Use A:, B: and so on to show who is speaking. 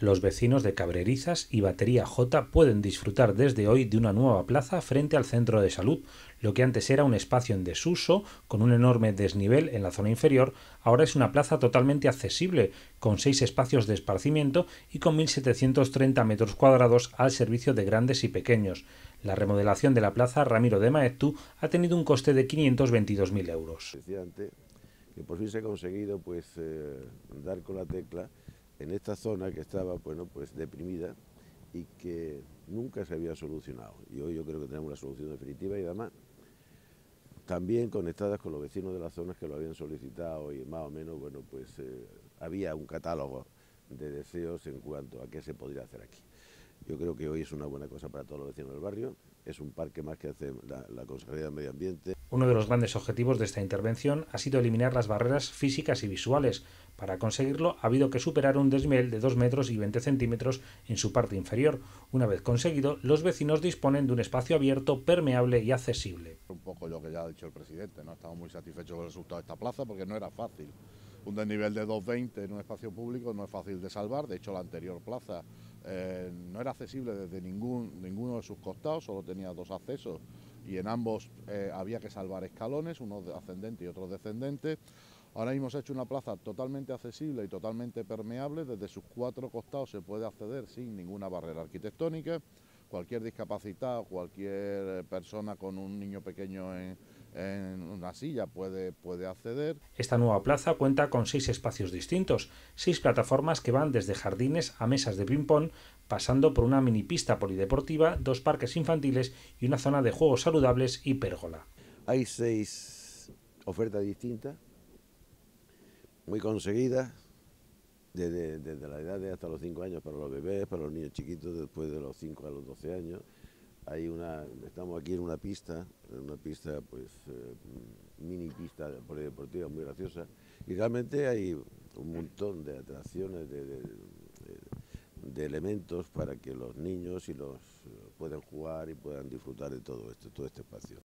A: Los vecinos de Cabrerizas y Batería J pueden disfrutar desde hoy de una nueva plaza frente al centro de salud. Lo que antes era un espacio en desuso, con un enorme desnivel en la zona inferior, ahora es una plaza totalmente accesible, con seis espacios de esparcimiento y con 1.730 metros cuadrados al servicio de grandes y pequeños. La remodelación de la plaza Ramiro de Maeztu ha tenido un coste de 522.000 euros.
B: Decía antes que por fin se ha conseguido pues, eh, dar con la tecla en esta zona que estaba bueno, pues deprimida y que nunca se había solucionado. Y hoy yo creo que tenemos la solución definitiva y además también conectadas con los vecinos de las zonas que lo habían solicitado y más o menos, bueno, pues eh, había un catálogo de deseos en cuanto a qué se podría hacer aquí. Yo creo que hoy es una buena cosa para todos los vecinos del barrio, es un parque más que hace la, la Consejería de Medio Ambiente.
A: Uno de los grandes objetivos de esta intervención ha sido eliminar las barreras físicas y visuales. Para conseguirlo ha habido que superar un desnivel de 2 metros y 20 centímetros en su parte inferior. Una vez conseguido, los vecinos disponen de un espacio abierto, permeable y accesible.
C: Lo que ya ha dicho el presidente, ¿no? estamos muy satisfechos con el resultado de esta plaza porque no era fácil. Un desnivel de 2,20 en un espacio público no es fácil de salvar, de hecho la anterior plaza eh, no era accesible desde ningún, ninguno de sus costados, solo tenía dos accesos y en ambos eh, había que salvar escalones, unos ascendentes y otros descendentes. Ahora hemos hecho una plaza totalmente accesible y totalmente permeable, desde sus cuatro costados se puede acceder sin ninguna barrera arquitectónica, cualquier discapacitado, cualquier persona con un niño pequeño en, en una silla puede, puede acceder.
A: Esta nueva plaza cuenta con seis espacios distintos, seis plataformas que van desde jardines a mesas de ping-pong, pasando por una mini pista polideportiva, dos parques infantiles y una zona de juegos saludables y pérgola.
B: Hay seis ofertas distintas, muy conseguidas, desde, desde la edad de hasta los 5 años para los bebés, para los niños chiquitos, después de los 5 a los 12 años hay una, estamos aquí en una pista, una pista pues eh, mini pista polideportiva muy graciosa y realmente hay un montón de atracciones, de, de, de, elementos para que los niños y los puedan jugar y puedan disfrutar de todo esto, todo este espacio.